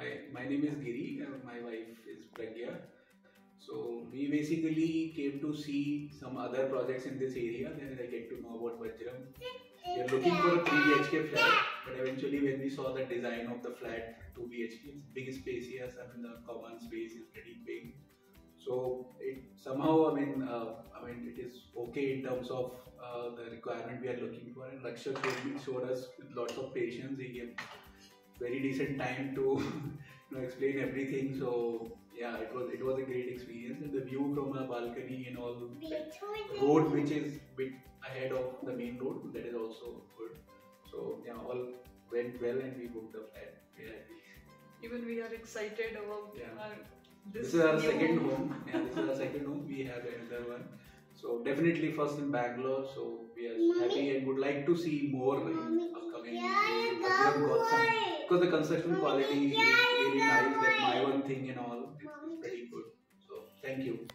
Hi, my name is Giri and my wife is Pragya. So we basically came to see some other projects in this area. Then I get to know about Vajram. We are looking for a 3 BHK flat, but eventually when we saw the design of the flat 2 BHK, it's big space here. I mean the common space is pretty big. So it somehow, I mean, uh, I mean, it is okay in terms of uh, the requirement we are looking for. And Rakshak showed, showed us with lots of patience. He gave very decent time to you know explain everything. So yeah, it was it was a great experience. And the view from a balcony and all like, road, which is bit ahead of the main road, that is also good. So yeah, all went well, and we booked the flat. Yeah. Even we are excited about Yeah. our, This is our new second home. Yeah, this is our second home. We have another one. So definitely first in Bangalore. So we are happy and would like to see more in upcoming days. Because we have got some because the construction quality is really nice. That my one thing and all, it's, pretty good. So thank you.